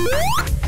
Woo!